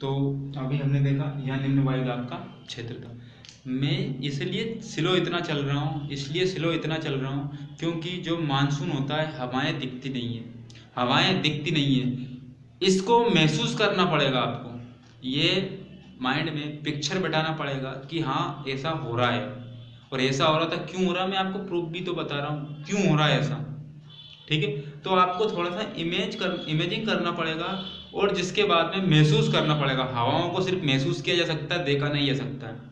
तो अभी हमने देखा, यह निम्न वायु दाब का क्षेत्र था। मैं इसलिए स्लो इतना चल रहा हूँ, इसलिए स्लो इतना चल रहा हूँ, क्योंकि जो मानसून होता है, हवाएँ दिखती नहीं है। हवाएँ दिखती नहीं है। इसको महसूस करना पड़ेगा आपको। ये माइंड में पिक्चर बैठाना पड़ेगा कि हाँ ऐसा हो रहा है। और ऐसा हो रहा था, क्यों हो रहा मैं आपको प्रूफ भी तो बता रहा हूँ, क्यों हो रहा है ऐसा? ठीक है? तो आपको थोड़ा सा इमेज कर इमेजिंग करना पड़ेगा और जिसके बाद में महसूस करना पड़ेगा। हवाओं को सिर्फ़ महसूस किया जा सकता है, देखा नहीं जा सकता है।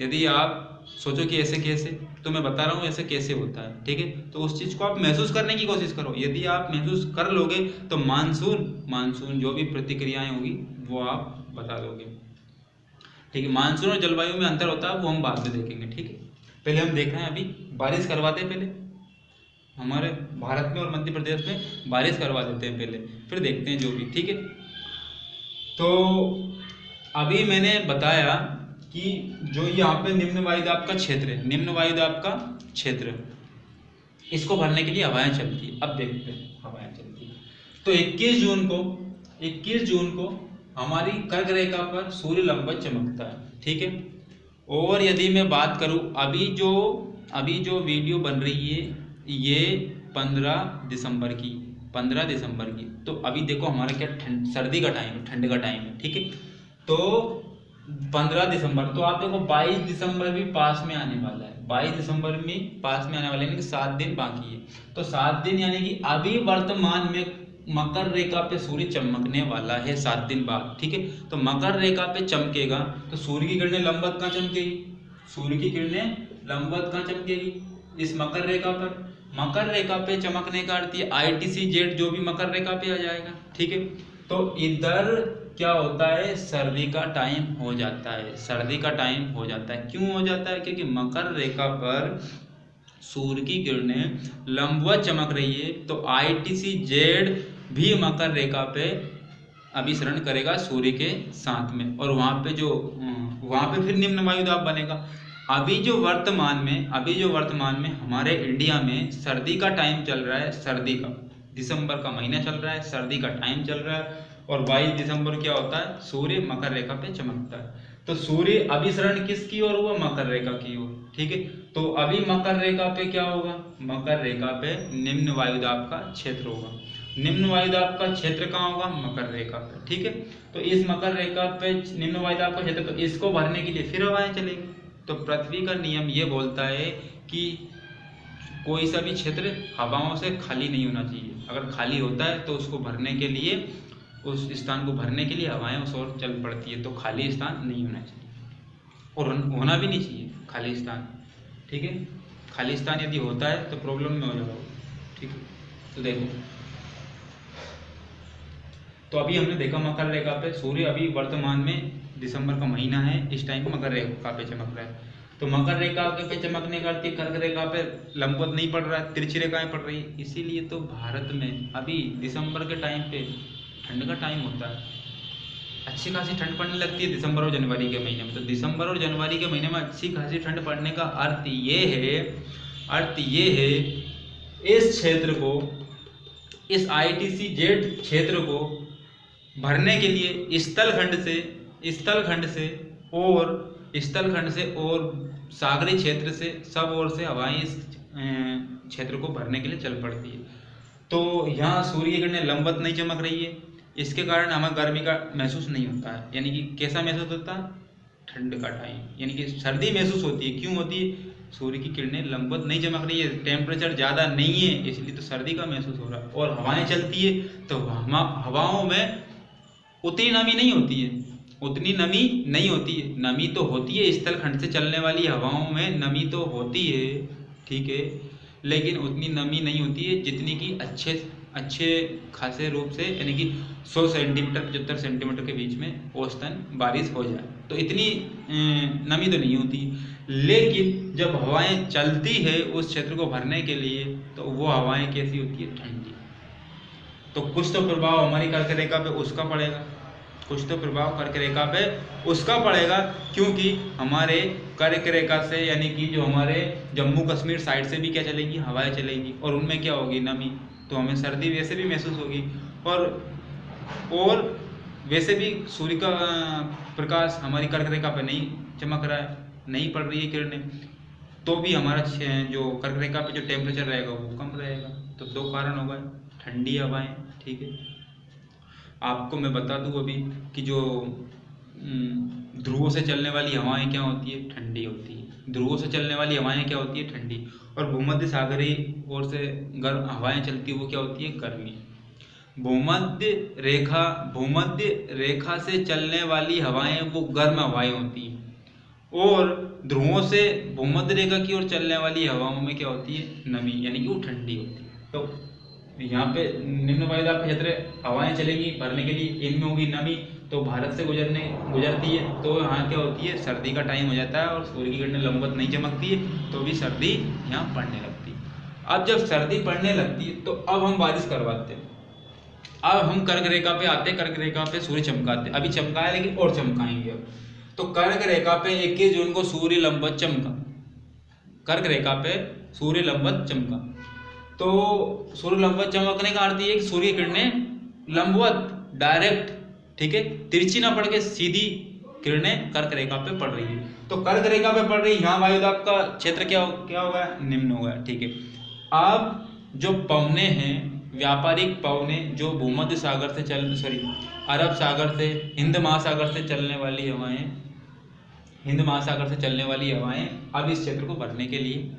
यदि आप सोचो कि ऐसे कैसे तो मैं बता रहा हूँ ऐसे कैसे होता है, ठीक है? तो उस चीज़ को आप महसूस करने की कोशिश करो। यदि आप महसूस कर लोगे तो मानसून मानसून जो भी प्रतिक्रियाएँ होगी, वो आप बता दोगे। ठीक है, मानसून और जलवायु में अंतर होता है, वो हम बाद में देखेंगे, ठीक है? पहले हम देख रहे हैं अभी, बारिश करवाते पहले। हमारे भारत में और मध्य प्रदेश में बारिश करवा देते हैं पहले, फिर देखते हैं जो भी, ठीक है? तो अभी मैंने बताया कि जो यहाँ पे निम्न वायुदाब का क्षेत्र है, निम्न वायुदाब का क्षेत्र, इसको भरने के लिए हवाएँ चलती है। अब देखते हैं हवाएँ चलती है। तो 21 जून को 21 जून को हमारी कर्क रेखा पर सूर्य लंबवत चमकता है, ठीक है? और यदि मैं बात करूँ, अभी जो अभी जो वीडियो बन रही है ये 15 दिसंबर की 15 दिसंबर की। तो अभी देखो हमारा क्या ठंड, सर्दी का टाइम है, ठंड का टाइम है, ठीक है? तो 15 दिसंबर तो आप देखो 22 दिसंबर भी पास में आने वाला है। 22 दिसंबर में पास में आने वाला है, यानी कि सात दिन बाकी है। तो सात दिन यानी कि अभी वर्तमान में मकर रेखा पे सूर्य चमकने वाला है सात दिन बाद, ठीक है? तो मकर रेखा पे चमकेगा तो सूर्य की किरणें लंबवत कहाँ चमकेगी? सूर्य की किरणें लंबवत कहाँ चमकेगी? इस मकर रेखा पर। मकर रेखा पे चमकने का अर्थ आई टी सी जेड जो भी मकर रेखा पे आ जाएगा, ठीक है? तो इधर क्या होता है? सर्दी का टाइम हो जाता है। सर्दी का टाइम हो जाता है। क्यों हो जाता है? क्योंकि मकर रेखा पर सूर्य की किरणें लंबवत चमक रही है तो आई टी सी जेड भी मकर रेखा पे अभिसरण करेगा सूर्य के साथ में। और वहाँ पे जो, वहाँ पे फिर निम्न वायुदाब बनेगा। अभी जो वर्तमान में, अभी जो वर्तमान में हमारे इंडिया में सर्दी का टाइम चल रहा है, सर्दी का। दिसंबर का महीना चल रहा है, सर्दी का टाइम चल रहा है और 22 दिसंबर क्या होता है? सूर्य मकर रेखा पे चमकता है। तो सूर्य अभिसरण किसकी ओर हुआ? मकर रेखा की ओर, ठीक है? तो अभी मकर रेखा पे क्या होगा? मकर रेखा पे निम्न वायुदाब का क्षेत्र होगा। निम्न वायुदाब का क्षेत्र कहाँ होगा? मकर रेखा पे, ठीक है? तो इस मकर रेखा पे निम्न वायुदाब का क्षेत्र तो इसको भरने के लिए फिर हवाएँ चलेंगी। तो पृथ्वी का नियम ये बोलता है कि कोई सा भी क्षेत्र हवाओं से खाली नहीं होना चाहिए। अगर खाली होता है तो उसको भरने के लिए, उस स्थान को भरने के लिए हवाएँ उस ओर चल पड़ती है तो खाली स्थान नहीं होना चाहिए। और होना भी नहीं चाहिए खाली स्थान, ठीक है? खाली स्थान यदि होता है तो प्रॉब्लम में हो जाएगा ठीक है? तो देखो। तो अभी हमने देखा मकर रेखा पे, सूर्य अभी वर्तमान में दिसंबर का महीना है, इस टाइम मकर रेखा पे चमक रहा है। तो मकर रेखा पे चमकने का अर्थ कर्क रेखा पे लंबवत नहीं पड़ रहा है तिरछी रेखाएँ पड़ रही। है इसीलिए तो भारत में अभी दिसंबर के टाइम पे ठंड का टाइम होता है। अच्छी खासी ठंड पड़ने लगती है दिसंबर और जनवरी के महीने में। तो दिसंबर और जनवरी के महीने में अच्छी खासी ठंड पड़ने का अर्थ ये है, अर्थ ये है, इस क्षेत्र को, इस आई टी सी जेड क्षेत्र को भरने के लिए स्थल खंड से स्थल खंड से और स्थलखंड से और सागरी क्षेत्र से सब ओर से हवाएँ इस क्षेत्र को भरने के लिए चल पड़ती है। तो यहाँ सूर्य की किरणें लंबवत नहीं चमक रही है। इसके कारण हमें गर्मी का महसूस नहीं होता। है यानी कि कैसा महसूस होता? है ठंड का टाइम यानी कि सर्दी महसूस होती है। क्यों होती है? सूर्य की किरणें लंबवत नहीं चमक रही है। टेम्परेचर ज़्यादा नहीं है, इसलिए तो सर्दी का महसूस हो रहा है। और हवाएँ चलती है तो हवाओं में उतनी नमी नहीं होती है। उतनी नमी नहीं होती है। नमी तो होती है स्थल खंड से चलने वाली हवाओं में नमी तो होती है, ठीक है, लेकिन उतनी नमी नहीं होती है जितनी कि अच्छे अच्छे खासे रूप से, यानी कि 100 सेंटीमीटर, पचहत्तर सेंटीमीटर के बीच में औसतन बारिश हो जाए। तो इतनी नमी तो नहीं होती। लेकिन जब हवाएँ चलती है उस क्षेत्र को भरने के लिए तो वो हवाएँ कैसी होती है? ठंडी। तो कुछ तो प्रभाव हमारी कर्क रेखा पे उसका पड़ेगा। कुछ तो प्रभाव कर्क रेखा पे उसका पड़ेगा, क्योंकि हमारे कर्क रेखा से, यानी कि जो हमारे जम्मू कश्मीर साइड से भी क्या चलेगी? हवाएँ चलेगी। और उनमें क्या होगी? नमी। तो हमें सर्दी वैसे भी महसूस होगी। और और वैसे भी सूर्य का, प्रकाश हमारी कर्क रेखा पर नहीं चमक रहा है, नहीं पड़ रही है किरणें तो भी हमारा जो कर्क रेखा पे जो टेम्परेचर रहेगा वो कम रहेगा। तो दो कारण हो गए। ठंडी हवाएँ, ठीक है। आपको मैं बता दूँ अभी कि जो ध्रुवों से चलने वाली हवाएँ क्या होती है? ठंडी होती है। ध्रुवों से चलने वाली हवाएँ क्या होती है? ठंडी। और भूमध्य सागरी ओर से गर्म हवाएँ चलती है, वो क्या होती है? गर्मी। भूमध्य रेखा भूमध्य रेखा से चलने वाली हवाएँ, वो गर्म हवाएँ होती हैं। और ध्रुवों से भूमध्य रेखा की ओर चलने वाली हवाओं में क्या होती है? नमी, यानी कि वो ठंडी होती है। तो यहाँ पे निम्न वायुदाब क्षेत्र, हवाएँ चलेंगी भरने के लिए, इनमें होगी नमी तो भारत से गुजरने, गुजरती है तो यहाँ क्या होती है, सर्दी का टाइम हो जाता है और सूर्य की किरणें लंबवत नहीं चमकती है तो भी सर्दी यहाँ पड़ने लगती है। अब जब सर्दी पड़ने लगती है तो अब हम बारिश करवाते हैं। अब हम कर्क रेखा पे आते कर्क रेखा पे सूर्य चमकाते अभी चमकाया, लेकिन और चमकाएँगे अब। तो कर्क रेखा पे इक्कीस जून को सूर्य लंबत चमका। कर्क रेखा पे सूर्य लंबत चमका। तो सूर्य लंबत चमकने का अर्थ ये कि सूर्य किरणें लंबवत डायरेक्ट ठीक है, तिरछी ना पड़ के सीधी किरणें कर्क रेखा पे पड़ रही है। तो कर्क रेखा पे पड़ रही है यहाँ वायुदाब का क्षेत्र क्या हो क्या हो गया? निम्न होगा ठीक है। अब जो पवने हैं, व्यापारिक पवने, जो भूमध्य सागर से चल सॉरी अरब सागर से, हिंद महासागर से चलने वाली हवाएँ, हिंद महासागर से चलने वाली हवाएँ, अब इस क्षेत्र को भरने के लिए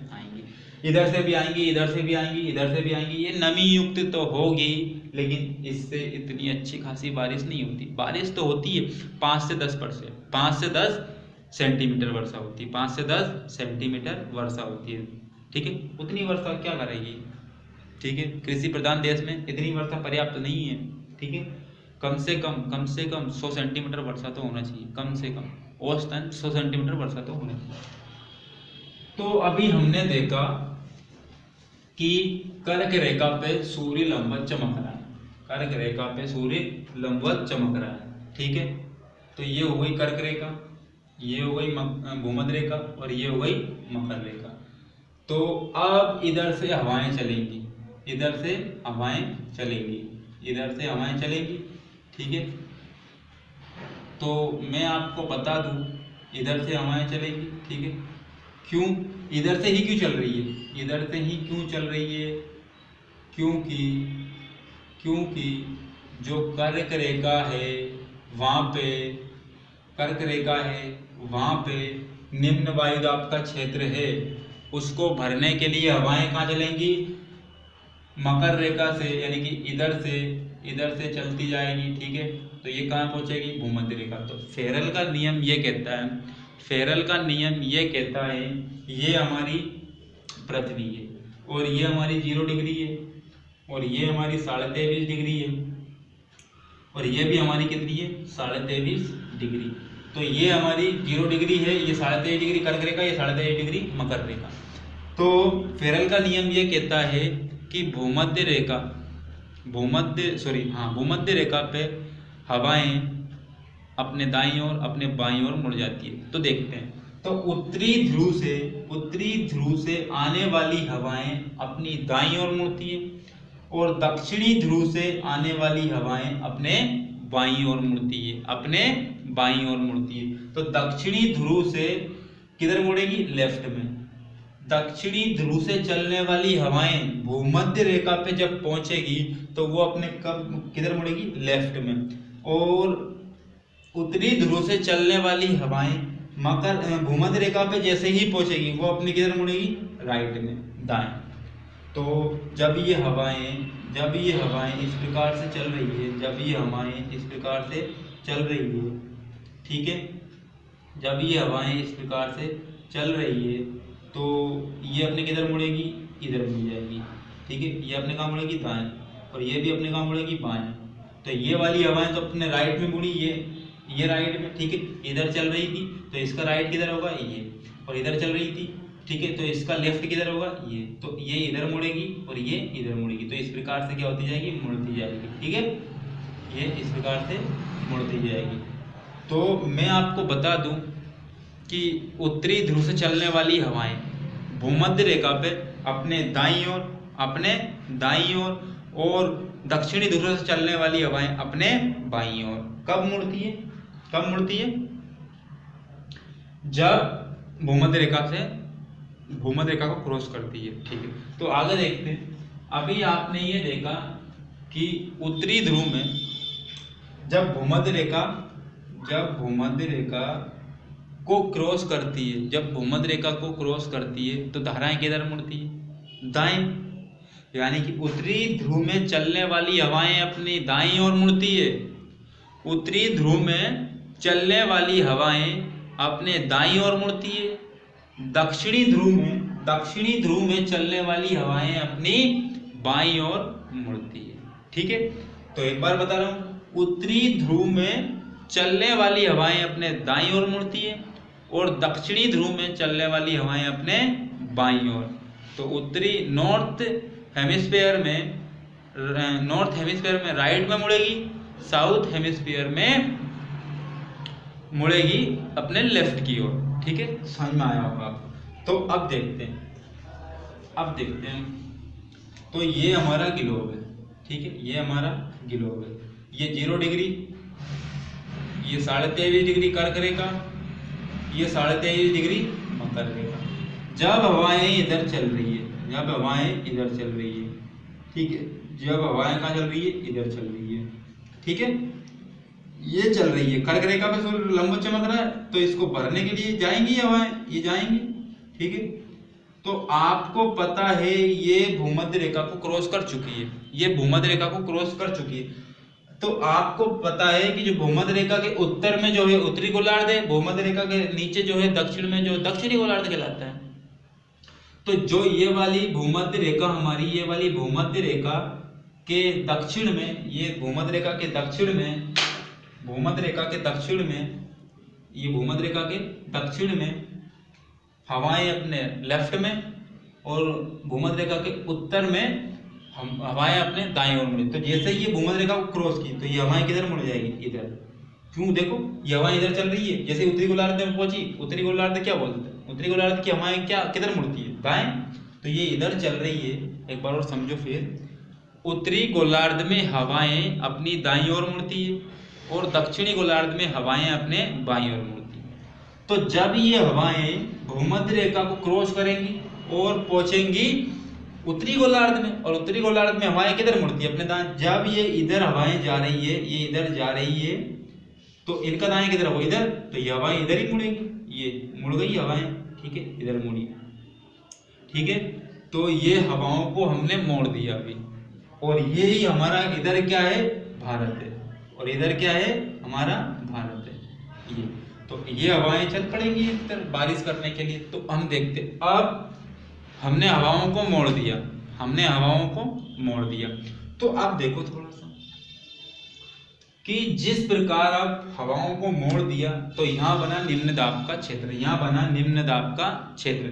इधर से भी आएँगी, इधर से भी आएँगी, इधर से भी आएँगी, ये नमी युक्त तो होगी, लेकिन इससे इतनी अच्छी खासी बारिश नहीं होती। बारिश तो होती है, पाँच से दस परसेंट, पाँच से दस सेंटीमीटर वर्षा होती है, पाँच से दस सेंटीमीटर वर्षा होती है। ठीक है? उतनी वर्षा क्या करेगी? ठीक है? कृषि प्रधान देश में इतनी वर्षा पर्याप्त नहीं है। ठीक है? कम से कम कम से कम सौ सेंटीमीटर वर्षा तो होना चाहिए, कम से कम। औसतन सौ सेंटीमीटर वर्षा तो होना चाहिए। तो अभी हमने देखा कि कर्क रेखा पे सूर्य लंबत चमक रहा है। कर्क रेखा पे सूर्य लंबवत चमक रहा है, ठीक है? तो ये हो गई कर्क रेखा, ये हो गई भूमध रेखा और ये हो गई मकर रेखा। तो अब इधर से हवाएँ चलेंगी, इधर से हवाएँ चलेंगी, इधर से हवाएँ चलेंगी, ठीक है? तो मैं आपको बता दूँ, इधर से हवाएँ चलेंगी, ठीक है? क्यों? इधर से ही क्यों चल रही है? इधर से ही क्यों चल रही है? क्योंकि क्योंकि जो कर्क रेखा है, वहाँ पे कर्क रेखा है, वहाँ पे निम्न वायुदाब का क्षेत्र है। उसको भरने के लिए हवाएँ कहाँ चलेंगी? मकर रेखा से, यानी कि इधर से इधर से चलती जाएगी, ठीक है? तो ये कहाँ पहुँचेगी? भूमध्य रेखा। तो फेरल का नियम ये कहता है फेरल का नियम ये कहता है, ये हमारी पृथ्वी है, और ये हमारी ज़ीरो डिग्री है, और ये हमारी साढ़े तेईस डिग्री है, और ये भी हमारी कितनी है? साढ़े तेईस डिग्री। तो ये हमारी ज़ीरो डिग्री है, ये साढ़े तेईस डिग्री कर्क रेखा ये साढ़े तेईस डिग्री मकर रेखा तो फेरल का नियम ये कहता है कि भूमध्य रेखा, भूमध्य सॉरी हाँ भूमध्य रेखा पे हवाएँ अपने दाई ओर, अपने बाई ओर मुड़ जाती है। तो देखते हैं। तो उत्तरी ध्रुव से, उत्तरी ध्रुव से आने वाली हवाएँ अपनी दाई ओर मुड़ती है और दक्षिणी ध्रुव से आने वाली हवाएँ अपने बाई ओर मुड़ती है, अपने बाई ओर मुड़ती है। तो दक्षिणी ध्रुव से किधर मुड़ेगी? लेफ़्ट में। दक्षिणी ध्रुव से चलने वाली हवाएँ भूमध्य रेखा पे जब पहुंचेगी तो वो अपने कब, किधर मुड़ेगी? लेफ़्ट में। और उत्तरी ध्रुव से चलने वाली हवाएँ मकर भूमध्य रेखा पे जैसे ही पहुंचेगी, वो अपनी किधर मुड़ेगी? राइट में, दाएँ। तो जब ये हवाएँ, जब ये हवाएँ इस प्रकार से चल रही है, जब ये हवाएँ इस प्रकार से चल रही है, ठीक है? जब ये हवाएँ इस प्रकार से चल रही है तो ये अपने किधर मुड़ेगी? इधर मुड़ जाएगी, ठीक है? ये अपने कहाँ मुड़ेगी दाएँ, और ये भी अपने कहाँ मुड़ेगी बाएँ। तो ये वाली हवाएँ तो अपने राइट में मुड़ी, ये ये राइट में, ठीक है, इधर चल रही थी तो इसका राइट किधर होगा? ये, और इधर चल रही थी, ठीक है तो इसका लेफ़्ट किधर होगा? ये तो ये इधर मुड़ेगी और ये इधर मुड़ेगी तो इस प्रकार से क्या होती जाएगी? मुड़ती जाएगी, ठीक है? ये इस प्रकार से मुड़ती जाएगी। तो मैं आपको बता दूँ कि उत्तरी ध्रुव से चलने वाली हवाएँ भूमध्य रेखा पे अपने दाई ओर, अपने दाई ओर और दक्षिणी ध्रुव से चलने वाली हवाएँ अपने बाई ओर। कब मुड़ती है? कब मुड़ती है? जब भूमध्य रेखा से भूमध्य रेखा को क्रॉस करती है, ठीक है? तो आगे देखते हैं। अभी आपने ये देखा कि उत्तरी ध्रुव में जब भूमध्य रेखा, जब भूमध्य रेखा को क्रॉस करती है, जब भूमध्य रेखा को क्रॉस करती है तो धाराएँ किधर मुड़ती है? दाएँ यानी कि उत्तरी ध्रुव में चलने वाली हवाएँ अपनी दाई ओर मुड़ती है। उत्तरी ध्रुव में चलने वाली हवाएँ अपने दाई ओर मुड़ती है। दक्षिणी ध्रुव में, दक्षिणी ध्रुव में चलने वाली हवाएँ अपनी बाई ओर मुड़ती है। ठीक है? तो एक बार बता रहा हूँ, उत्तरी ध्रुव में चलने वाली हवाएँ अपने दाई ओर मुड़ती है और दक्षिणी ध्रुव में चलने वाली हवाएँ अपने बाई ओर। तो उत्तरी नॉर्थ हेमिस्फेयर में नॉर्थ हेमिस्फेयर में राइट में मुड़ेगी, साउथ हेमिस्फीयर में मुड़ेगी अपने लेफ़्ट की ओर, ठीक है? समझ में आया होगा आपको। तो अब देखते हैं। अब देखते हैं। तो ये हमारा ग्लोब है, ठीक है? ये हमारा ग्लोब है। ये ज़ीरो डिग्री ये साढ़े तेईस डिग्री कर्क रेखा ये साढ़े तेईस डिग्री मकर रेखा जब हवाएँ इधर चल रही है, जब हवाएँ इधर चल रही है, ठीक है? जब हवाएँ कहाँ चल रही है? इधर चल रही है, ठीक है? ये चल रही है। कर्क रेखा पे सूर्य लंब चमक रहा है तो इसको भरने के लिए जाएँगी हवाएँ ये जाएँगी। ठीक है? तो आपको पता है, ये भूमध्य रेखा को क्रॉस कर चुकी है। ये भूमध्य रेखा को क्रॉस कर चुकी है। तो आपको पता है कि जो भूमध्य रेखा के उत्तर में जो है, उत्तरी गोलार्ध है, भूमध्य रेखा के नीचे जो है, दक्षिण में जो दक्षिणी गोलार्ध कहलाता है। तो जो ये वाली भूमध्य रेखा, हमारी ये वाली भूमध्य रेखा के दक्षिण में, ये भूमध्य रेखा के दक्षिण में भूमध्य रेखा के दक्षिण में, ये भूमध्य रेखा के दक्षिण में, हवाएँ अपने लेफ़्ट में और भूमध्य रेखा के उत्तर में हम, हवाएँ अपने दाएँ ओर मुड़ी तो जैसे ये भूमध्य रेखा को क्रॉस की तो ये हवाएँ किधर मुड़ जाएगी? इधर। क्यों? देखो, ये हवाएँ इधर चल रही है। जैसे उत्तरी गोलार्ध में पहुँची, उत्तरी गोलार्ध क्या बोलते हैं? उत्तरी गोलार्ध की हवाएँ क्या, किधर मुड़ती है? दाएँ। तो ये इधर चल रही है। एक बार और समझो फिर। उत्तरी गोलार्ध में हवाएँ अपनी दाई ओर मुड़ती है। और दक्षिणी गोलार्ध में हवाएँ अपने बाई ओर मुड़ती तो जब ये हवाएँ भूमध्य रेखा को क्रॉस करेंगी और पहुंचेंगी उत्तरी गोलार्ध में, और उत्तरी गोलार्ध में हवाएँ किधर मुड़ती है? अपने दाएँ। जब ये इधर हवाएँ जा रही है, ये इधर जा रही है तो इनका दाएँ किधर हो इधर। तो ये हवाएँ इधर ही मुड़ेंगी। ये मुड़ गई हवाएँ, ठीक है? इधर मुड़ी। ठीक है? तो ये हवाओं को हमने मोड़ दिया अभी। और ये ही हमारा इधर क्या है? भारत है। और इधर क्या है? हमारा भारत है। ये। तो ये हवाएँ चल पड़ेंगी इधर बारिश करने के लिए। तो हम देखते अब हमने हवाओं को मोड़ दिया। हमने हवाओं को मोड़ दिया। तो आप देखो थोड़ा सा कि जिस प्रकार आप हवाओं को मोड़ दिया तो यहाँ बना निम्न दाब का क्षेत्र, यहाँ बना निम्न दाब का क्षेत्र।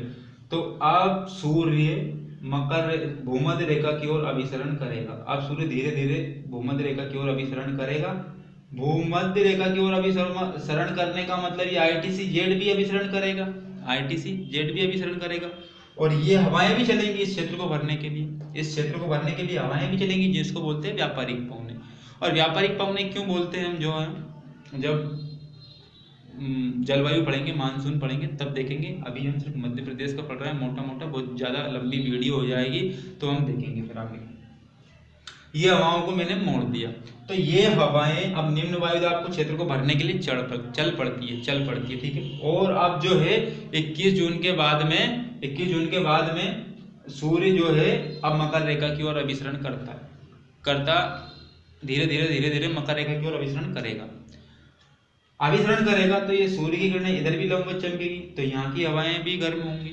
तो अब सूर्य मकर भूमध्य रेखा की ओर अभिसरण करेगा। अब सूर्य धीरे धीरे भूमध्य रेखा की ओर अभिसरण करेगा। भूमध्य रेखा की ओर अभिसरण करने का मतलब ये आईटीसी जेड भी अभिसरण करेगा। आईटीसी जेड भी अभिसरण करेगा। और ये हवाएँ भी चलेंगी इस क्षेत्र को भरने के लिए। इस क्षेत्र को भरने के लिए हवाएँ भी चलेंगी जिसको बोलते हैं व्यापारिक पौने। और व्यापारिक पौने क्यों बोलते हैं हम जो है? जब जलवायु पढ़ेंगे, मानसून पढ़ेंगे, तब देखेंगे। अभी हम सिर्फ़ मध्य प्रदेश का पढ़ रहे हैं मोटा मोटा बहुत ज़्यादा लंबी वीडियो हो जाएगी तो हम देखेंगे फिर आगे। ये हवाओं को मैंने मोड़ दिया। तो ये हवाएँ अब निम्न वायुदाब को क्षेत्र को भरने के लिए चढ़ पड़, चल पड़ती है, चल पड़ती है, ठीक है? और अब जो है 21 जून के बाद में 21 जून के बाद में सूर्य जो है, अब मकर रेखा की ओर अभिसरण करता है। करता धीरे धीरे धीरे धीरे मकर रेखा की ओर अभिसरण करेगा। अभिसरण करेगा तो ये सूर्य की किरणें इधर भी लंबवत चमकेगी तो यहाँ की हवाएँ भी गर्म होंगी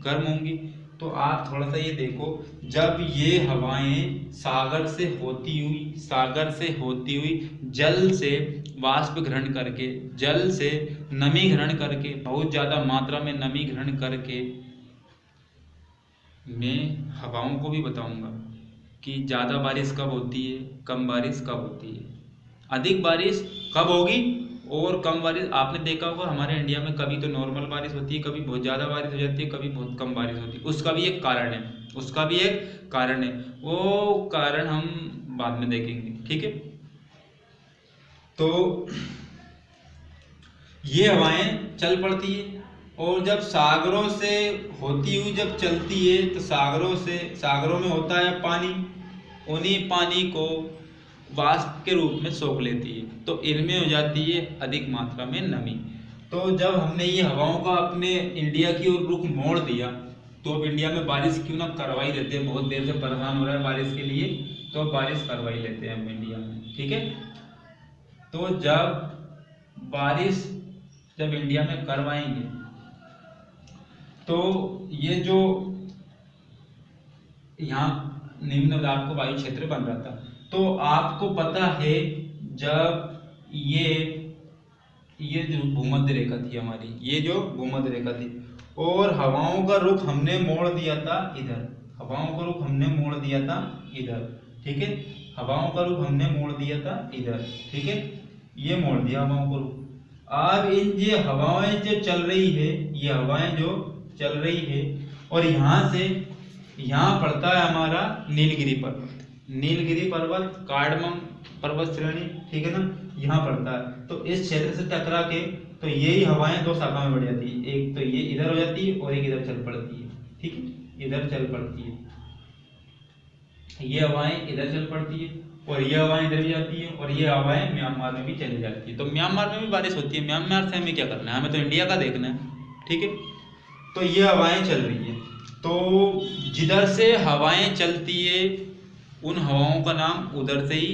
गर्म होंगी। तो आप थोड़ा सा ये देखो, जब ये हवाएँ सागर से होती हुई, सागर से होती हुई, जल से वाष्प ग्रहण करके, जल से नमी ग्रहण करके, बहुत ज़्यादा मात्रा में नमी ग्रहण करके, मैं हवाओं को भी बताऊँगा कि ज़्यादा बारिश कब होती है, कम बारिश कब होती है। अधिक बारिश कब होगी? और कम बारिश आपने देखा होगा, हमारे इंडिया में कभी तो नॉर्मल बारिश होती है, कभी बहुत ज़्यादा बारिश हो जाती है, कभी बहुत कम बारिश होती है। उसका भी एक कारण है, उसका भी एक कारण है। वो कारण हम बाद में देखेंगे, ठीक है? तो ये हवाएँ चल पड़ती है, और जब सागरों से होती हुई जब चलती है तो सागरों से, सागरों में होता है पानी, उन्हीं पानी को वाष्प के रूप में सोख लेती है तो इनमें हो जाती है अधिक मात्रा में नमी। तो जब हमने ये हवाओं का अपने इंडिया की ओर रुख मोड़ दिया तो अब इंडिया में बारिश क्यों ना करवाई लेते हैं? बहुत देर से परेशान हो रहा है बारिश के लिए तो बारिश करवाई लेते हैं हम इंडिया में, ठीक है? तो जब बारिश जब इंडिया में करवाएँगे तो ये जो यहाँ निम्न दाब को वायु क्षेत्र बन रहा था तो आपको पता है जब ये ये जो भूमध्य रेखा थी हमारी, ये जो भूमध्य रेखा थी, और हवाओं का रुख हमने मोड़ दिया था इधर, हवाओं का रुख हमने मोड़ दिया था इधर, ठीक है? हवाओं का रुख हमने मोड़ दिया था इधर, ठीक है? ये मोड़ दिया हवाओं का रुख। अब इन ये हवाएँ जो चल रही है, ये हवाएँ जो चल रही है, और यहाँ से, यहाँ पड़ता है हमारा नीलगिरी पर्वत नीलगिरी पर्वत कार्डमम पर्वत श्रेणी, ठीक है ना? यहाँ पड़ता है। तो इस क्षेत्र से टकरा के तो यही हवाएँ दो शाखा में बढ़ जाती है। एक तो ये इधर हो जाती है और एक इधर चल पड़ती है, ठीक है? इधर चल पड़ती है। ये हवाएँ इधर चल पड़ती है और ये हवाएँ इधर भी जाती है और ये हवाएँ म्यांमार में भी चली जाती है। तो म्यांमार में भी बारिश होती है। म्यांमार से हमें क्या करना है? हमें तो इंडिया का देखना है, ठीक है? तो ये हवाएँ चल रही है। तो जिधर से हवाएँ चलती है उन हवाओं का नाम उधर से ही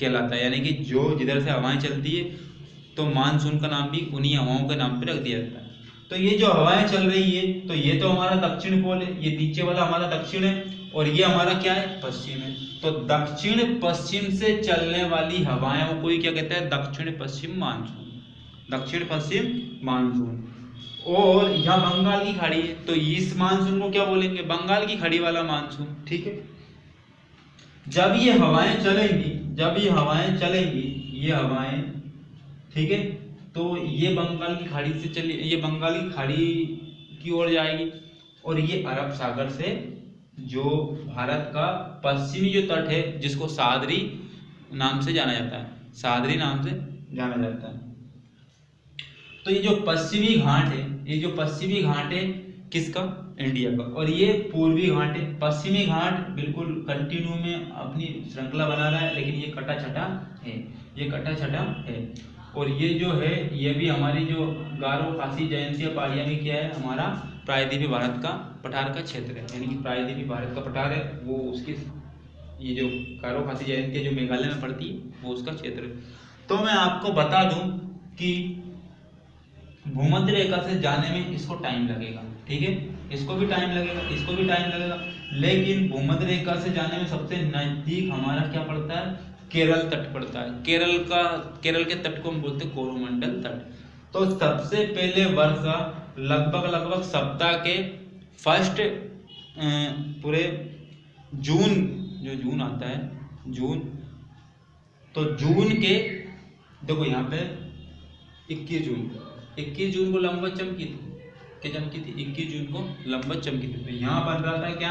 कहलाता है। यानी कि जो जिधर से हवाएँ चलती है तो मानसून का नाम भी उन्हीं हवाओं के नाम पर रख दिया जाता है। तो ये जो हवाएँ चल रही है तो ये तो हमारा दक्षिण पोल है, ये नीचे वाला हमारा दक्षिण है, और ये हमारा क्या है? पश्चिम है। तो दक्षिण पश्चिम से चलने वाली हवाएँ को ही क्या कहते हैं? दक्षिण पश्चिम मानसून। दक्षिण पश्चिम मानसून। और यहाँ बंगाल की खाड़ी है तो इस मानसून को क्या बोलेंगे? बंगाल की खाड़ी वाला मानसून, ठीक है? जब ये हवाएँ चलेंगी, जब ये हवाएँ चलेंगी, ये हवाएँ, ठीक है? तो ये बंगाल की खाड़ी से चली, ये बंगाल की खाड़ी की ओर जाएगी और ये अरब सागर से जो भारत का पश्चिमी जो तट है, जिसको सादरी नाम से जाना जाता है, सादरी नाम से जाना जाता है। तो ये जो पश्चिमी घाट है, ये जो पश्चिमी घाट है किसका? इंडिया का। और ये पूर्वी घाट है। पश्चिमी घाट बिल्कुल कंटिन्यू में अपनी श्रृंखला बना रहा है, लेकिन ये कटा छटा है। ये कटा छटा है। और ये जो है, ये भी हमारी जो गारो खासी जयंतिया पहाड़ियाँ में क्या है, हमारा प्रायद्वीपी भारत का पठार का क्षेत्र है। यानी कि प्रायद्वीपी भारत का पठार है, वो उसकी ये जो गारो खासी जयंतिया जो मेघालय में पड़ती है, वो उसका क्षेत्र है। तो मैं आपको बता दूँ कि भूमध्य रेखा से जाने में इसको टाइम लगेगा। ठीक है? इसको भी टाइम लगेगा, इसको भी टाइम लगेगा। लेकिन भूमध्य रेखा से जाने में सबसे नज़दीक हमारा क्या पड़ता है? केरल तट पड़ता है। केरल का, केरल के तट को हम बोलते हैं कोरोमंडल तट। तो सबसे पहले वर्षा लगभग लगभग सप्ताह के फ़र्स्ट पूरे जून, जो जून आता है, जून। तो जून के, देखो यहाँ पे, इक्कीस जून इक्कीस जून को लंबत चमकी क्या चमकी थी, इक्कीस जून को लंबत चमकी थी। तो यहाँ बन रहा था क्या?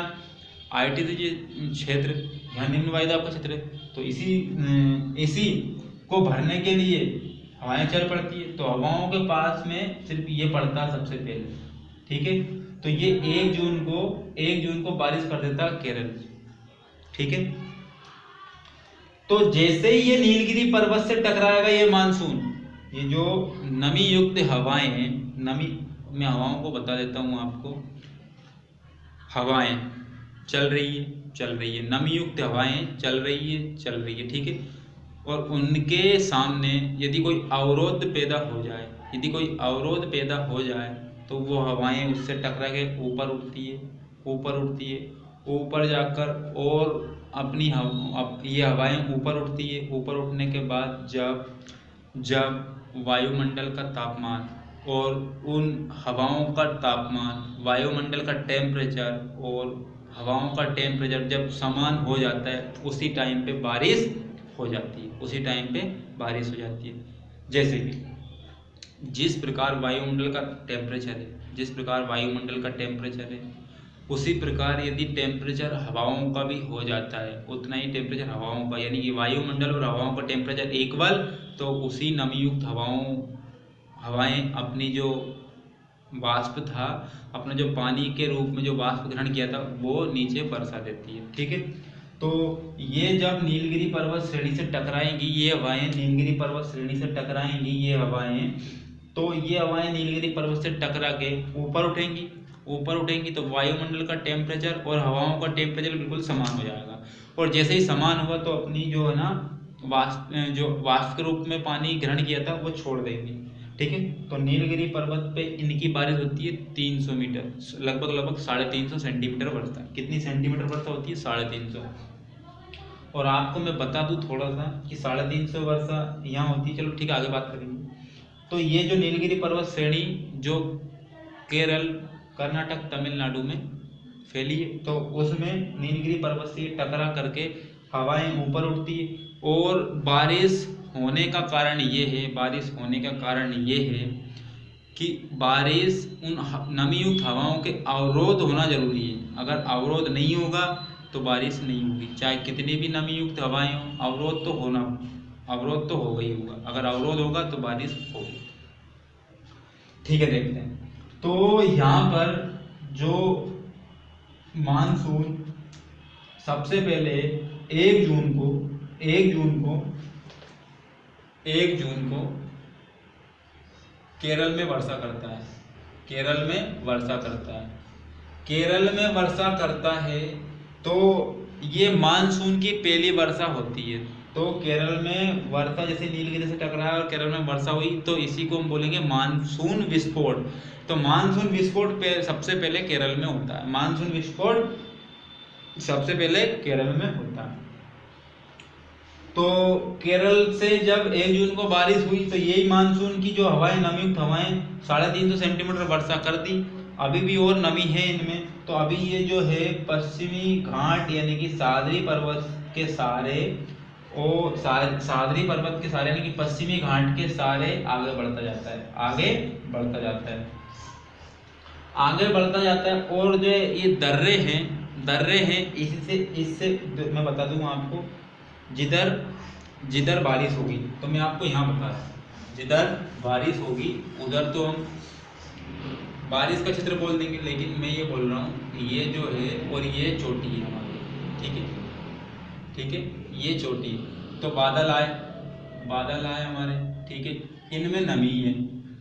आई टी सी क्षेत्र, यहाँ निम्न वायुदाब का क्षेत्र तो इसी इसी को भरने के लिए हवाएँ चल पड़ती है। तो हवाओं के पास में सिर्फ़ ये पड़ता सबसे पहले। ठीक है? तो ये एक जून को, एक जून को बारिश कर देता केरल। ठीक है? तो जैसे ही ये नीलगिरी पर्वत से टकराएगा ये मानसून, ये जो नमी युक्त हवाएँ हैं नमी मैं हवाओं को बता देता हूँ आपको। हवाएँ चल रही है चल रही है। नमी युक्त हवाएँ चल रही है चल रही है ठीक है? और उनके सामने यदि कोई अवरोध पैदा हो जाए यदि कोई अवरोध पैदा हो जाए तो वो हवाएँ उससे टकरा के ऊपर उठती है ऊपर उठती है। ऊपर जाकर और अपनी हव, ये हवाएँ ऊपर उठती है। ऊपर उठने के बाद जब जब वायुमंडल का तापमान और उन हवाओं का तापमान, वायुमंडल का टेम्परेचर और हवाओं का टेम्परेचर जब समान हो जाता है, उसी टाइम पे बारिश हो जाती है। उसी टाइम पे बारिश हो जाती है। जैसे कि जिस प्रकार वायुमंडल का टेम्परेचर है, जिस प्रकार वायुमंडल का टेम्परेचर है, उसी प्रकार यदि टेम्परेचर हवाओं का भी हो जाता है, उतना ही टेम्परेचर हवाओं का, यानी कि वायुमंडल और हवाओं का टेम्परेचर इक्वल तो उसी नमीयुक्त हवाओं हवाएँ अपनी जो वाष्प था, अपना जो पानी के रूप में जो वाष्प ग्रहण किया था, वो नीचे बरसा देती है, ठीक है? तो ये जब नीलगिरी पर्वत श्रेणी से टकराएँगी, ये हवाएँ नीलगिरी पर्वत श्रेणी से टकराएँगी, ये हवाएँ तो ये हवाएँ नीलगिरी पर्वत से टकरा के ऊपर उठेंगी। ऊपर उठेंगी तो वायुमंडल का टेम्परेचर और हवाओं का टेम्परेचर बिल्कुल समान हो जाएगा। और जैसे ही समान हुआ तो अपनी जो है ना, वाष्प, जो वाष्प के रूप में पानी ग्रहण किया था, वो छोड़ देंगे। ठीक है? तो नीलगिरी पर्वत पे इनकी बारिश होती है तीन सौ मीटर, लगभग लगभग साढ़े तीन सौ सेंटीमीटर वर्षा कितनी सेंटीमीटर वर्षा होती है? साढ़े तीन सौ। और आपको मैं बता दूँ थोड़ा सा कि साढ़े तीन सौ वर्षा यहाँ होती है। चलो ठीक है, आगे बात करेंगे। तो ये जो नीलगिरी पर्वत श्रेणी जो केरल, कर्नाटक, तमिलनाडु में फैली है तो उसमें नीलगिरी पर्वत से टकरा करके हवाएँ ऊपर उठती है और बारिश होने का कारण ये है, बारिश होने का कारण ये है कि बारिश उन नमीयुक्त हवाओं के अवरोध होना ज़रूरी है। अगर अवरोध नहीं होगा तो बारिश नहीं होगी। चाहे कितनी भी नमी युक्त हवाएँ हों, अवरोध तो होना, अवरोध तो होगा ही होगा। अगर अवरोध होगा तो बारिश होगी। ठीक है, देखते हैं। तो यहाँ पर जो मानसून सबसे पहले एक जून को, एक जून को एक जून को केरल में वर्षा करता है। केरल में वर्षा करता है। केरल में वर्षा करता है तो ये मानसून की पहली वर्षा होती है। तो केरल में वर्षा जैसे नीलगिरी से टकराया और केरल में वर्षा हुई तो इसी को हम बोलेंगे मानसून विस्फोट। तो मानसून विस्फोट पे सबसे पहले केरल में होता है। मानसून विस्फोट सबसे पहले केरल में होता है। तो केरल से जब एक जून को बारिश हुई तो यही मानसून की जो हवाएँ नमीयुक्त हवाएँ साढ़े तीन सौ सेंटीमीटर वर्षा कर दी। अभी भी और नमी है इनमें। तो अभी ये जो है पश्चिमी घाट, यानी कि सादरी पर्वत के सारे और सादरी पर्वत के सारे, यानी कि पश्चिमी घाट के सारे आगे बढ़ता जाता है। आगे बढ़ता जाता है। आगे बढ़ता जाता है और जो ये दर्रे हैं दर्रे हैं इससे इससे मैं बता दूँगा आपको जिधर जिधर बारिश होगी तो मैं आपको यहाँ बता रहा जिधर बारिश होगी, उधर तो हम बारिश का क्षेत्र बोल देंगे, लेकिन मैं ये बोल रहा हूँ, ये जो है और ये चोटी है हमारी, ठीक है? ठीक है? ये चोटी। है तो बादल आए बादल आए हमारे, ठीक है? इनमें नमी है।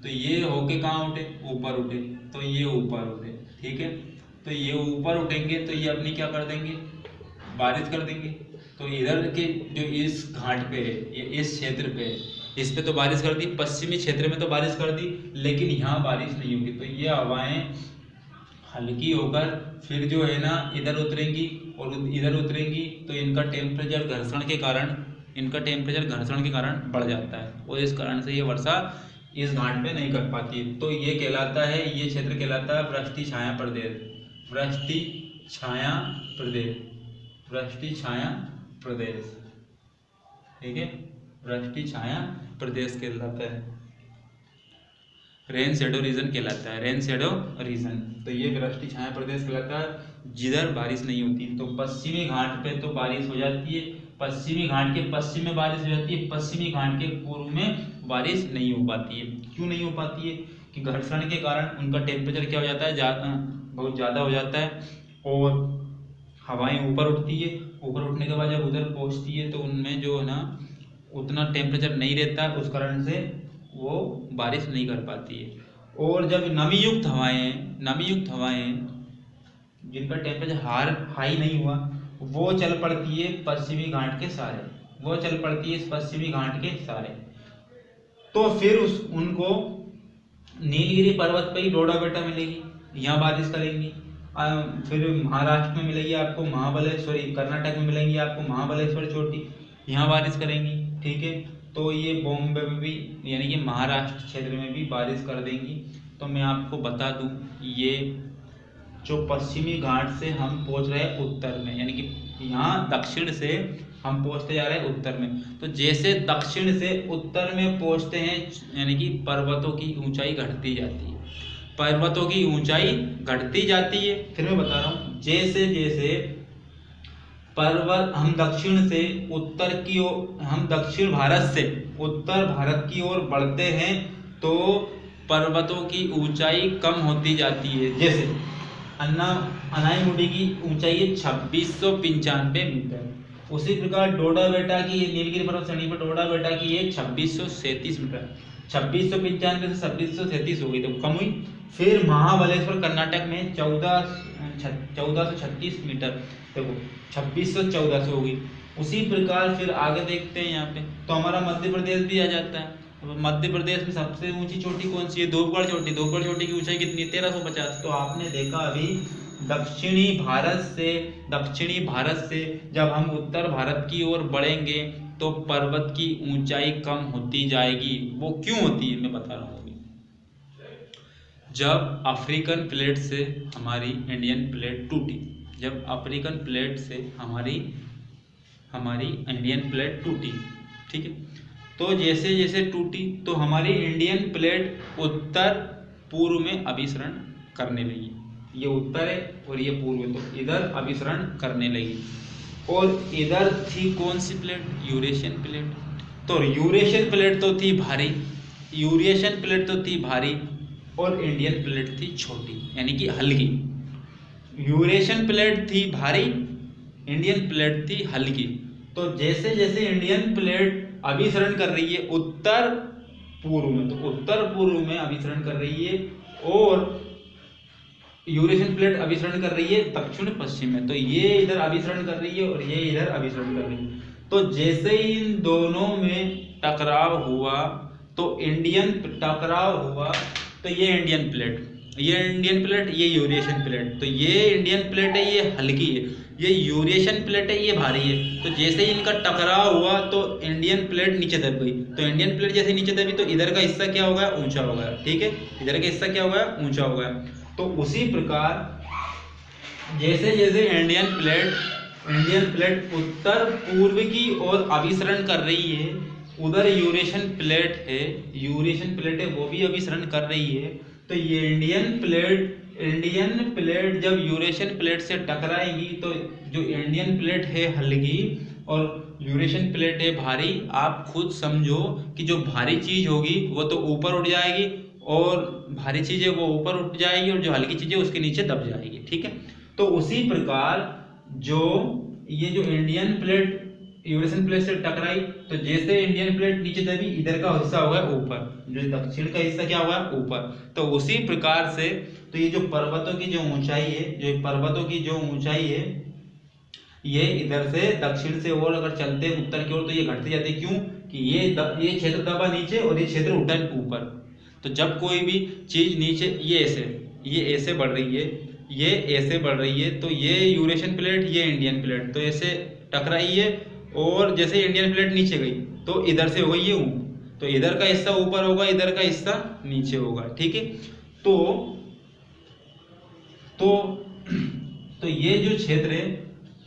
तो ये होके कहाँ उठे? ऊपर उठे। तो ये ऊपर उठे, ठीक है? तो ये ऊपर उठेंगे तो ये अपनी क्या कर देंगे? बारिश कर देंगे। तो इधर के जो इस घाट पे, ये इस क्षेत्र पे, इस पे तो बारिश कर दी, पश्चिमी क्षेत्र में तो बारिश कर दी, लेकिन यहाँ बारिश नहीं होगी। तो ये हवाएँ हल्की होकर फिर जो है ना, इधर उतरेंगी और इधर उतरेंगी तो इनका टेम्परेचर घर्षण के कारण, इनका टेम्परेचर घर्षण के कारण बढ़ जाता है और इस कारण से ये वर्षा इस घाट पे नहीं कर पाती। तो ये कहलाता है, ये क्षेत्र कहलाता है वृष्टि छाया प्रदेश वृष्टि छाया प्रदेश वृष्टि छाया प्रदेश। ठीक है? वृष्टि छाया प्रदेश कहलाता है। रेन शेडो रीजन कहलाता है। रेन शेडो रीजन तो ये वृष्टि छाया प्रदेश कहलाता है। जिधर बारिश नहीं होती तो पश्चिमी घाट पे तो बारिश हो जाती है। पश्चिमी घाट के पश्चिम में बारिश हो जाती है। पश्चिमी घाट के पूर्व में बारिश नहीं हो पाती है। क्यों नहीं हो पाती है? कि घर्षण के कारण उनका टेम्परेचर क्या हो जाता है? ज़्यादा बहुत ज़्यादा हो जाता है और हवाएँ ऊपर उठती है। ऊपर उठने के बाद जब उधर पहुँचती है तो उनमें जो है ना, उतना टेम्परेचर नहीं रहता, उस कारण से वो बारिश नहीं कर पाती है। और जब नमी युक्त हवाएँ नमी युक्त हवाएँ, जिनका टेम्परेचर हार हाई नहीं हुआ, वो चल पड़ती है पश्चिमी घाट के सारे वो चल पड़ती है पश्चिमी घाट के सारे तो फिर उस, उनको नीलगिरी पर्वत पर ही डोडा बेटा मिलेगी, यहाँ बारिश करेंगी। फिर महाराष्ट्र में मिलेगी आपको महाबलेश्वरी कर्नाटक में मिलेंगी आपको महाबलेश्वर चोटी, यहाँ बारिश करेंगी, ठीक है? तो ये बॉम्बे में भी, यानी कि महाराष्ट्र क्षेत्र में भी बारिश कर देंगी। तो मैं आपको बता दूँ, ये जो पश्चिमी घाट से हम पहुँच रहे हैं उत्तर में, यानी कि यहाँ दक्षिण से हम पहुँचते जा रहे हैं उत्तर में। तो जैसे दक्षिण से उत्तर में पहुँचते हैं, यानी कि पर्वतों की ऊंचाई घटती जाती है। पर्वतों की ऊंचाई घटती जाती है। फिर मैं बता रहा हूँ, जैसे जैसे पर्वत, हम दक्षिण से उत्तर की ओर, हम दक्षिण भारत से उत्तर भारत की ओर बढ़ते हैं तो पर्वतों की ऊंचाई कम होती जाती है। जैसे, अन्ना अनाईमुडी की ऊंचाई है छब्बीस सौ पंचानवे मीटर। उसी प्रकार डोडा बेटा की, नीलगिरी पर्वत श्रेणी पर डोडा बेटा की है छब्बीस सौ सैंतीस मीटर। छब्बीस सौ पंचानवे से छब्बीस सौ सैंतीस हो गई तो कम हुई। फिर महाबलेश्वर कर्नाटक में चौदह चौदह सौ छत्तीस मीटर। देखो, छब्बीस सौ चौदह सौ होगी। उसी प्रकार फिर आगे देखते हैं यहाँ पे। तो हमारा मध्य प्रदेश भी आ जाता है। मध्य प्रदेश में सबसे ऊँची चोटी कौन सी है? धूपगढ़ चोटी। धूपगढ़ चोटी की ऊंचाई कितनी? तेरह सौ पचास। तो आपने देखा अभी दक्षिणी भारत से, दक्षिणी भारत से जब हम उत्तर भारत की ओर बढ़ेंगे तो पर्वत की ऊंचाई कम होती जाएगी। वो क्यों होती है? मैं बता रहा हूँ। जब अफ्रीकन प्लेट से हमारी इंडियन प्लेट टूटी, जब अफ्रीकन प्लेट से हमारी हमारी इंडियन प्लेट टूटी, ठीक है? तो जैसे जैसे टूटी तो हमारी इंडियन प्लेट उत्तर पूर्व में अभिसरण करने लगी। ये उत्तर है और ये पूर्व है तो इधर अभिसरण करने लगी। और इधर थी कौन सी प्लेट? Eurasian plate. तो यूरेशियन प्लेट तो थी भारी। यूरेशियन प्लेट तो थी भारी। और इंडियन प्लेट थी छोटी, यानी कि हल्की। यूरेशियन प्लेट थी भारी इंडियन प्लेट थी हल्की। तो जैसे जैसे इंडियन प्लेट अभिसरण कर रही है उत्तर पूर्व में तो उत्तर पूर्व में अभिसरण कर रही है और यूरेशियन प्लेट अभिसरण कर रही है दक्षिण पश्चिम में। तो ये इधर अभिसरण कर रही है और ये इधर अभिसरण कर रही है। तो जैसे ही इन दोनों में टकराव हुआ तो इंडियन टकराव हुआ तो ये इंडियन प्लेट ये इंडियन प्लेट ये यूरेशियन प्लेट तो ये इंडियन प्लेट है, ये हल्की है, ये यूरेशियन प्लेट है, ये भारी है तो जैसे ही इनका टकराव हुआ तो इंडियन प्लेट नीचे दब गई तो इंडियन प्लेट जैसे नीचे दबी तो इधर का हिस्सा क्या हो गया, ऊँचा हो गया, ठीक है, इधर का हिस्सा क्या हो गया, ऊँचा हो गया तो उसी प्रकार जैसे जैसे इंडियन प्लेट इंडियन प्लेट उत्तर पूर्व की ओर अभिसरण कर रही है उधर यूरेशियन प्लेट है, यूरेशियन प्लेट है, वो भी अभिसरण कर रही है। तो ये इंडियन प्लेट इंडियन प्लेट जब यूरेशियन प्लेट से टकराएगी तो जो इंडियन प्लेट है हल्की और यूरेशियन प्लेट है भारी, आप खुद समझो कि जो भारी चीज़ होगी, वो तो ऊपर उठ जाएगी और भारी चीज़ वो ऊपर उठ जाएगी और जो हल्की चीज़ उसके नीचे दब जाएगी, ठीक है? तो उसी प्रकार जो ये जो इंडियन प्लेट यूरेशियन प्लेट से टकराई तो जैसे इंडियन प्लेट नीचे दबी इधर का हिस्सा होगा ऊपर। जो दक्षिण का हिस्सा क्या होगा ऊपर। तो उसी प्रकार से तो ये जो पर्वतों की जो ऊंचाई है जो पर्वतों की जो ऊंचाई है ये इधर से दक्षिण से और अगर चलते हैं उत्तर की ओर तो ये घटती जाती क्यों? कि ये द, ये क्षेत्र दबा नीचे और ये क्षेत्र उठा ऊपर। तो जब कोई भी चीज़ नीचे ये ऐसे ये ऐसे बढ़ रही है ये ऐसे बढ़ रही है तो ये यूरेशियन प्लेट ये इंडियन प्लेट। तो ऐसे टकराई है और जैसे इंडियन प्लेट नीचे गई तो इधर से हो गई ये तो इधर का हिस्सा ऊपर होगा इधर का हिस्सा नीचे होगा ठीक है? तो तो तो ये जो क्षेत्र है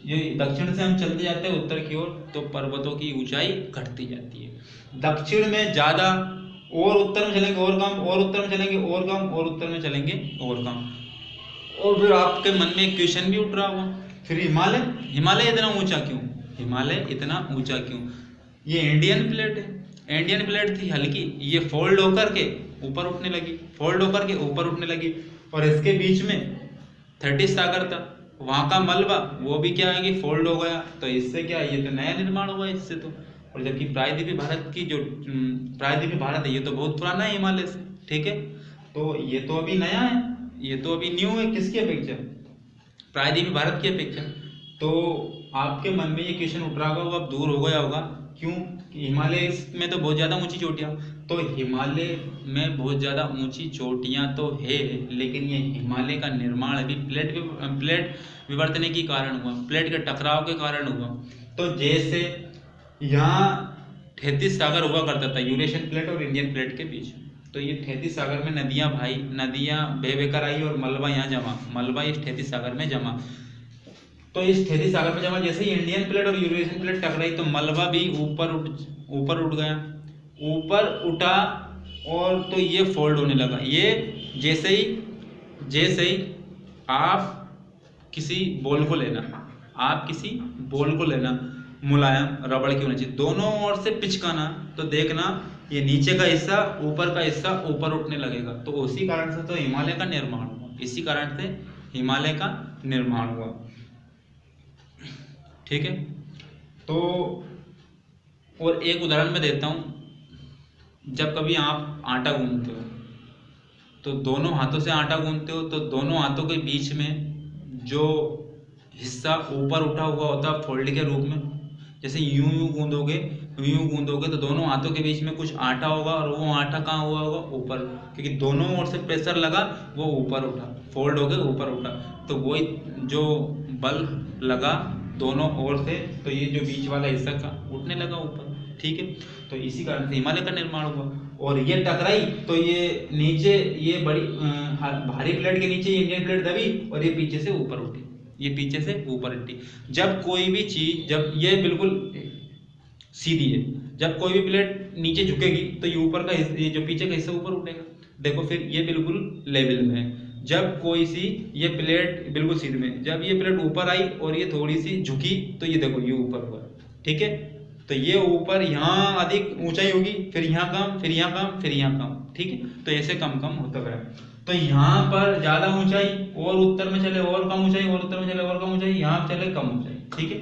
ये दक्षिण से हम चलते जाते हैं उत्तर की ओर तो पर्वतों की ऊंचाई घटती जाती है। दक्षिण में ज़्यादा और उत्तर में चलेंगे और कम और उत्तर में चलेंगे और कम और उत्तर में चलेंगे और कम। और फिर आपके मन में एक क्वेश्चन भी उठ रहा होगा। फिर हिमालय? हिमालय इतना ऊँचा क्यों? हिमालय इतना ऊँचा क्यों? ये इंडियन प्लेट है। इंडियन प्लेट थी हल्की। ये फोल्ड होकर के ऊपर उठने लगी। फोल्ड होकर के ऊपर उठने लगी। और इसके बीच में थर्टी सागर था। वहाँ का मलबा, वो भी क्या है कि फोल्ड हो गया। तो इससे क्या ये तो नया निर्माण हुआ इससे तो। और जबकि प्रायद्वीपी भारत की जो प्रायद्वीपी भारत है, ये तो बहुत पुराना है हिमालय से। ठीक है? तो ये तो अभी नया है। ये तो अभी न्यू है। किसकी अपेक्षा? प्रायद्वीपी भारत की अपेक्षा। तो आपके मन में ये क्वेश्चन उठ रहा होगा, वो अब दूर हो गया होगा। क्यों? हिमालय में तो बहुत ज़्यादा ऊँची चोटियाँ। तो हिमालय में बहुत ज़्यादा ऊँची चोटियाँ तो है, लेकिन ये हिमालय का निर्माण अभी प्लेट प्लेट विवर्तने के कारण हुआ प्लेट के टकराव के कारण हुआ। तो जैसे यहाँ ठेतीस सागर हुआ करता था यूरेशियन प्लेट और इंडियन प्लेट के बीच। तो ये ठेतीस सागर में नदियाँ भाई, नदियाँ बह बेकर आई और मलबा यहाँ जमा, मलबा इस ठेतीस सागर में जमा। तो इस ठेरी सागर में जमा जैसे ही इंडियन प्लेट और यूरेशियन प्लेट टकराई तो मलबा भी ऊपर उठ ऊपर उठ गया। ऊपर उठा और तो ये फोल्ड होने लगा। ये जैसे ही जैसे ही आप किसी बॉल को लेना, आप किसी बॉल को लेना, मुलायम, रबड़ की होनी चाहिए। दोनों ओर से पिचकाना तो देखना ये नीचे का हिस्सा, ऊपर का हिस्सा ऊपर उठने लगेगा। तो उसी कारण से तो हिमालय का निर्माण हुआ। इसी कारण से हिमालय का निर्माण हुआ। ठीक है? तो और एक उदाहरण मैं देता हूँ। जब कभी आप आटा गूंदते हो तो दोनों हाथों से आटा गूंदते हो तो दोनों हाथों के बीच में जो हिस्सा ऊपर उठा हुआ होता है फोल्ड के रूप में, जैसे यूँ यूँ गूंदोगे, यूँ यूँ गूंदोगे तो दोनों हाथों के बीच में कुछ आटा होगा और वो आटा कहाँ हुआ होगा? ऊपर, क्योंकि दोनों ओर से प्रेशर लगा, वो ऊपर उठा, फोल्ड हो गया ऊपर उठा। तो वही जो बल लगा दोनों ओर से तो ये जो बीच वाला हिस्सा का उठने लगा ऊपर, ठीक है? तो इसी कारण से हिमालय का निर्माण हुआ। और ये टकराई तो ये नीचे, ये बड़ी भारी प्लेट के नीचे इंडियन प्लेट दबी और ये पीछे से ऊपर उठी। ये पीछे से ऊपर उठी। जब कोई भी चीज़, जब ये बिल्कुल सीधी है, जब कोई भी प्लेट नीचे झुकेगी तो ये ऊपर का ये जो पीछे का हिस्सा ऊपर उठेगा। देखो फिर ये बिल्कुल लेवल में है। जब कोई सी ये प्लेट बिल्कुल सीधे में, जब ये प्लेट ऊपर आई और ये थोड़ी सी झुकी तो ये देखो, ये ऊपर हुआ, ठीक है? तो ये ऊपर यहाँ अधिक ऊंचाई होगी, फिर यहाँ कम, फिर यहाँ कम, फिर यहाँ कम, ठीक है? तो ऐसे कम कम होता गया तो यहाँ पर ज़्यादा ऊंचाई और उत्तर में चले और कम ऊंचाई, और उत्तर में चले और कम ऊंचाई, यहाँ चले कम ऊंचाई, ठीक है?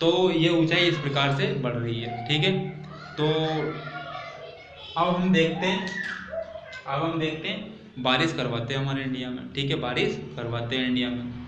तो ये ऊंचाई इस प्रकार से बढ़ रही है, ठीक है? तो अब हम देखते हैं, अब हम देखते हैं बारिश करवाते हैं हमारे इंडिया में। ठीक है बारिश करवाते हैं इंडिया में।